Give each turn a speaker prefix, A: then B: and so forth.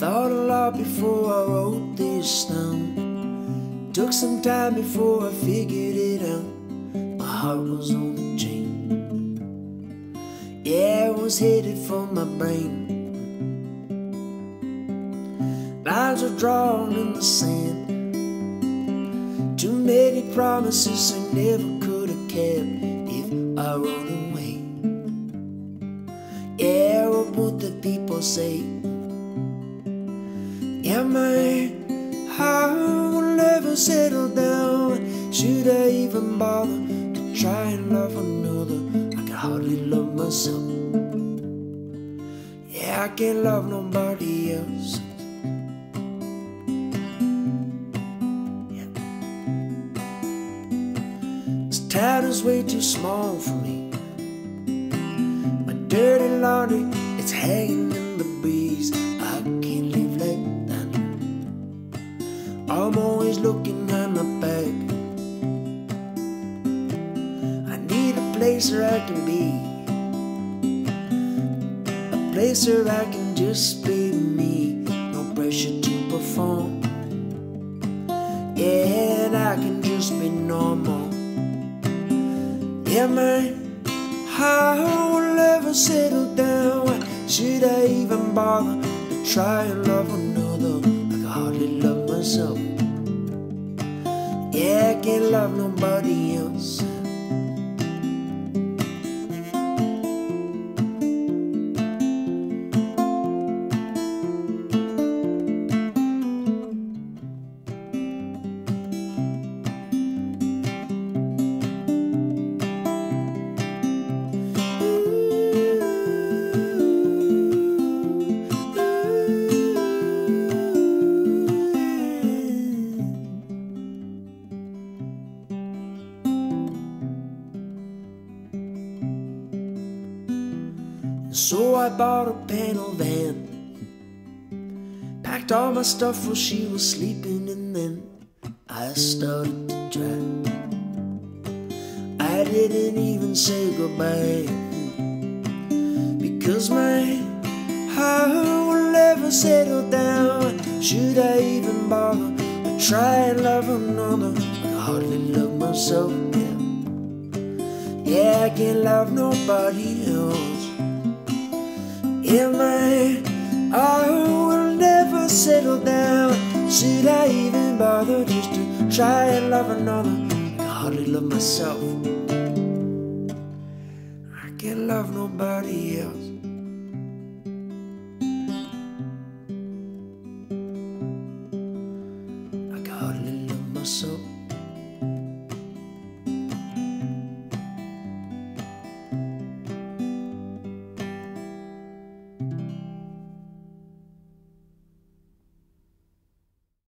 A: thought a lot before I wrote this down. Took some time before I figured it out. My heart was on the chain. Yeah, it was headed for my brain. Lines were drawn in the sand. Too many promises I never could have kept if I run away. Yeah, what would the people say? Yeah, my heart will never settle down. Should I even bother to try and love another? I can hardly love myself. Yeah, I can't love nobody else. This town is way too small for me. My dirty laundry, it's hanging I'm always looking at my back. I need a place where I can be. A place where I can just be me. No pressure to perform. Yeah, and I can just be normal. Yeah, my heart will ever settle down. Why should I even bother to try and love another? I can hardly love myself. Yeah, I can't love nobody else. So I bought a panel van. Packed all my stuff while she was sleeping, and then I started to drive. I didn't even say goodbye because my heart will never settle down. Should I even bother to try and love another? I hardly love myself. Yeah, yeah I can't love nobody else. In my I will never settle down. Should I even bother just to try and love another? I can hardly love myself. I can't love nobody else.